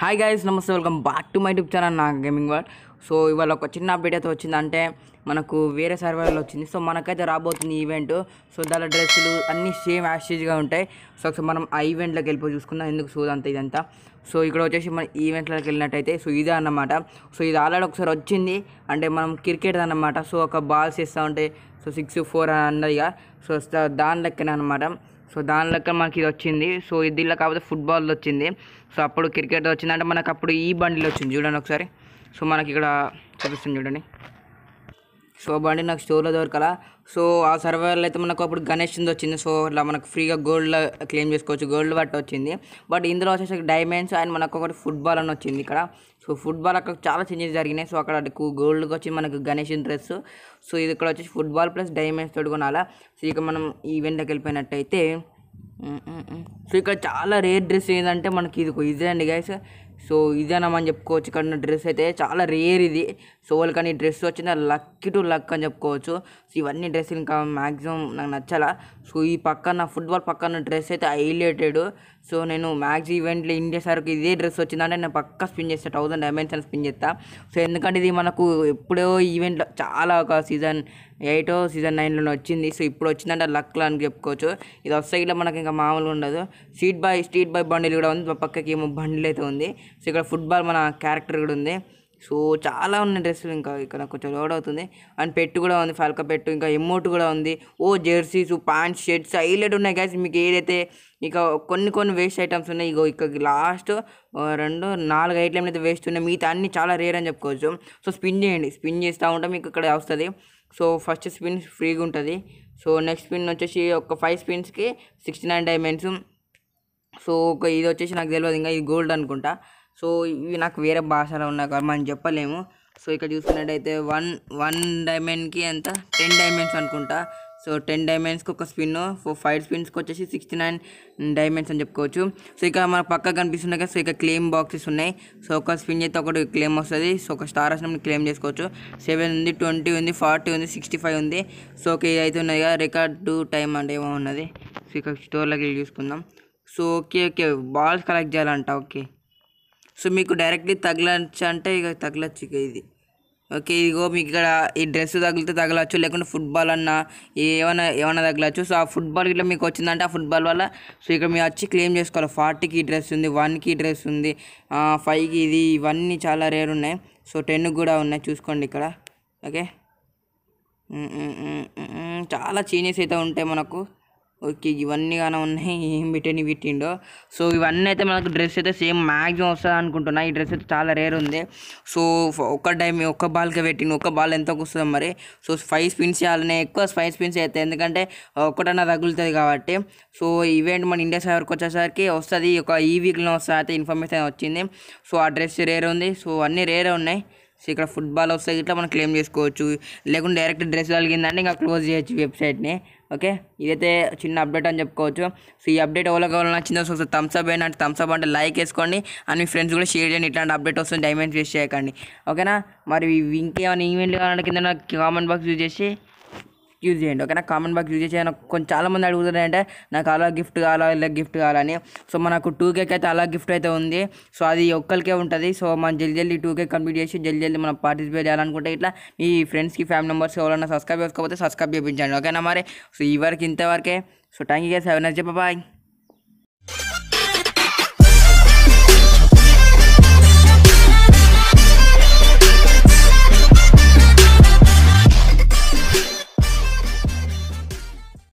Hi guys నమస్తే welcome back to my tube channel నా gaming world so ఇవాళ ఒక చిన్న అప్డేట్ అయితే వచ్చిందంటే మనకు వేరే సర్వర్లో వచ్చింది. సో మనకైతే రాబోతుంది ఈవెంట్ సో దాని డ్రెస్సులు అన్నీ సేమ్ యాషేజ్గా ఉంటాయి. సో ఒకసారి మనం ఆ ఈవెంట్లోకి వెళ్ళిపోయి చూసుకుందాం. ఎందుకు సో అంతా ఇదంతా? సో ఇక్కడ వచ్చేసి మన ఈవెంట్లోకి వెళ్ళినట్టయితే సో ఇదే అన్నమాట. సో ఇది ఆల్రెడీ ఒకసారి వచ్చింది. అంటే మనం క్రికెట్ అన్నమాట. సో ఒక బాల్స్ ఇస్తూ ఉంటే సో సిక్స్ ఫోర్ అన్నదిగా. సో దాని లెక్కనే అనమాట సో దాని లెక్క మనకి ఇది వచ్చింది. సో దీనిలో కాకపోతే ఫుట్బాల్ వచ్చింది. సో అప్పుడు క్రికెట్ వచ్చిందంటే మనకు అప్పుడు ఈ బండిలో వచ్చింది. చూడండి ఒకసారి. సో మనకి ఇక్కడ చూపిస్తుంది చూడండి. సో బండి నాకు స్టోర్లో దొరకాల. సో ఆ సర్వర్లో అయితే మనకు అప్పుడు గణేష్ వచ్చింది. సో అట్లా మనకు ఫ్రీగా గోల్డ్ క్లెయిమ్ చేసుకోవచ్చు. గోల్డ్ బట్టి వచ్చింది. బట్ ఇందులో వచ్చేసి డైమండ్స్ అండ్ మనకు ఒకటి ఫుట్బాల్ అని వచ్చింది ఇక్కడ. సో ఫుట్బాల్ అక్కడ చాలా చేంజెస్ జరిగినాయి. సో అక్కడ గోల్డ్కి వచ్చి మనకు గణేష్ డ్రెస్. సో ఇది ఇక్కడ వచ్చేసి ఫుట్బాల్ ప్లస్ డైమండ్స్ తోడు కొనాలా. సో ఇక మనం ఈవెంట్కి వెళ్ళిపోయినట్టయితే సో ఇక్కడ చాలా రేర్ డ్రెస్ ఏంటంటే మనకి ఇది ఇదే అండి గైస్ సో ఇదేనమని చెప్పుకోవచ్చు. ఇక్కడ ఉన్న డ్రెస్ అయితే చాలా రేర్ ఇది. సో వాళ్ళకని డ్రెస్ వచ్చిన లక్ టు లక్ అని చెప్పుకోవచ్చు. సో ఇవన్నీ డ్రెస్సులు ఇంకా మ్యాక్సిమం నాకు నచ్చాలా. సో ఈ పక్కన ఫుట్బాల్ పక్కన డ్రెస్ అయితే హైలైటెడ్. సో నేను మ్యాక్స్ ఈవెంట్లో ఇండియా సరికి ఇదే డ్రెస్ వచ్చిందంటే నేను పక్కా స్పిన్ చేస్తాను థౌసండ్ డైమెన్షన్ స్పిన్ చేస్తా. సో ఎందుకంటే ఇది మనకు ఎప్పుడో ఈవెంట్లో చాలా ఒక సీజన్ ఎయిట్ సీజన్ నైన్లోనే వచ్చింది. సో ఇప్పుడు వచ్చిందంటే లక్లో అని చెప్పుకోవచ్చు. ఇది వస్తే ఇలా మనకి ఇంకా మామూలుగా ఉండదు. Street by street by bundle కూడా ఉంది. పక్కకి ఏమో బండిల్ అయితే ఉంది. సో ఇక్కడ ఫుట్బాల్ మన క్యారెక్టర్ కూడా ఉంది. సో చాలా ఉన్నాయి డ్రెస్సులు ఇంకా ఇక్కడ కొంచెం లోడ్ అవుతుంది. అండ్ పెట్టు కూడా ఉంది ఫాల్కా పెట్టు ఇంకా ఎమోట్ కూడా ఉంది. ఓ జెర్సీస్ ప్యాంట్స్ షర్ట్స్ హైలైట్ ఉన్నాయి గైస్ మీకు ఏదైతే ఇక కొన్ని కొన్ని వేస్ట్ ఐటమ్స్ ఉన్నాయి ఇగో ఇక్కడ లాస్ట్ రెండు నాలుగు ఐటమ్లు అయితే వేస్ట్ ఉన్నాయి. మిగతా అన్ని చాలా రేర్ అని చెప్పుకోవచ్చు. సో స్పిన్ చేయండి. స్పిన్ చేస్తూ ఉంటే మీకు ఇక్కడ వస్తుంది. సో ఫస్ట్ స్పిన్ ఫ్రీగా ఉంటుంది. సో నెక్స్ట్ స్పిన్ వచ్చేసి ఒక ఫైవ్ స్పిన్స్కి సిక్స్టీ నైన్ డైమండ్స్ సో ఒక ఇది వచ్చేసి నాకు తెలియదు ఇంకా ఇది గోల్డ్ అనుకుంటా. సో ఇవి నాకు వేరే భాషలో ఉన్నాయి కాబట్టి మనం చెప్పలేము. సో ఇక్కడ చూసుకున్నట్టయితే వన్ వన్ డైమండ్కి ఎంత? టెన్ డైమండ్స్ అనుకుంటా. సో టెన్ డైమండ్స్కి ఒక స్పిన్ ఫోర్ ఫైవ్ స్పిన్స్కి వచ్చేసి సిక్స్టీ నైన్ డైమండ్స్ అని చెప్పుకోవచ్చు. సో ఇక మన పక్క కనిపిస్తున్నాయి కదా సో ఇక క్లెయిమ్ బాక్సెస్ ఉన్నాయి. సో ఒక స్పిన్ చేస్తే ఒకటి క్లెయిమ్ వస్తుంది. సో ఒక స్టార్ వచ్చినప్పుడు క్లెయిమ్ చేసుకోవచ్చు. సెవెన్ ఉంది ట్వంటీ ఉంది ఫార్టీ ఉంది సిక్స్టీ ఫైవ్ ఉంది. సో ఓకే ఇది అయితే కదా రికార్డు టైం అంటే ఏమో ఉన్నది. సో ఇక స్టోర్లోకి వెళ్ళి చూసుకుందాం. So okay okay balls collect చేయాలంట ఓకే. సో మీకు డైరెక్ట్లీ తగలచ్చు అంటే ఇక తగలచ్చు ఇక ఇది. ఓకే ఇదిగో మీకు ఇక్కడ ఈ డ్రెస్ తగిలితే తగలచ్చు లేకుంటే ఫుట్బాల్ అన్న ఏమైనా ఏమైనా తగలచ్చు. సో ఆ ఫుట్బాల్ ఇట్లా మీకు వచ్చిందంటే ఆ ఫుట్బాల్ వల్ల సో ఇక్కడ మీరు వచ్చి క్లెయిమ్ చేసుకోవాలి. ఫార్టీకి డ్రెస్ ఉంది వన్కి డ్రెస్ ఉంది ఫైవ్కి ఇది ఇవన్నీ చాలా రేర్ ఉన్నాయి. సో టెన్కి కూడా ఉన్నాయి చూసుకోండి ఇక్కడ. ఓకే? చాలా చేంజెస్ అయితే ఉంటాయి మనకు. ఓకే ఇవన్నీ కానీ ఉన్నాయి. ఏం పెట్టని పెట్టిండో సో ఇవన్నీ అయితే మనకు డ్రెస్ అయితే సేమ్ మ్యాక్సిమం వస్తుంది అనుకుంటున్నా. ఈ డ్రెస్ అయితే చాలా రేర్ ఉంది. సో ఒక ఒక్క టైం ఒక్క బాల్కే పెట్టిండు. ఒక్క బాల్ ఎంతకు వస్తుంది మరి. సో ఫైవ్ స్పిన్స్ చేయాలనే ఎక్కువ ఫైవ్ స్పిన్స్ అవుతాయి ఎందుకంటే ఒక్కటన్నా తగులుతుంది కాబట్టి. సో ఈవెంట్ మన ఇండియా సైవర్కి వచ్చేసరికి వస్తుంది. ఒక ఈ వీక్లో వస్తుంది. అయితే ఇన్ఫర్మేషన్ వచ్చింది. సో ఆ డ్రెస్ రేర్ ఉంది. సో అన్నీ రేరే ఉన్నాయి. సో ఇక్కడ ఫుట్బాల్ వస్తే ఇట్లా మనం క్లెయిమ్ చేసుకోవచ్చు. లేకుంటే డైరెక్ట్ డ్రెస్ కలిగిందంటే ఇంకా క్లోజ్ చేయొచ్చు వెబ్సైట్ని. ఓకే? ఇదైతే చిన్న అప్డేట్ అని చెప్పుకోవచ్చు. సో ఈ అప్డేట్ ఎవరికి ఎవరు నచ్చిందో సో థమ్స్అప్ అయినా థమ్స్అప్ అంటే లైక్ వేసుకోండి. అండ్ మీ ఫ్రెండ్స్ కూడా షేర్ చేయండి. ఇట్లాంటి అప్డేట్ వస్తుంది డైమండ్స్ వేస్ట్ చేయకండి. ఓకేనా? మరి ఇంకేమైనా ఈవెంట్లు కావాలంటే కింద కామెంట్ బాక్స్ యూజ్ చేసి యూజ్ చేయండి ఓకేనా కామెంట్ బాక్స్ యూజ్ చేసి కొంచెం చాలా మంది అడుగుతున్నారు అంటే నాకు అలా గిఫ్ట్ కావాలా ఇలా గిఫ్ట్ కావాలని. సో మనకు టూ కేక్ అయితే అలా గిఫ్ట్ అయితే ఉంది. సో అది ఒక్కరికే ఉంటుంది. సో మనం జల్దీ జల్దీ టూ కేక్ కంప్లీట్ చేసి జల్దీ జల్దీ మనం పార్టిసిపేట్ చేయాలనుకుంటే ఇట్లా మీ ఫ్రెండ్స్కి ఫ్యామిలీ మెంబర్స్ ఎవరైనా సబ్స్క్రైబ్ చేసుకోకపోతే సబ్స్క్రైబ్ చేయించండి ఓకేనా మరి? సో ఈ వరకు ఇంతవరకే. So thank you guys have nice bye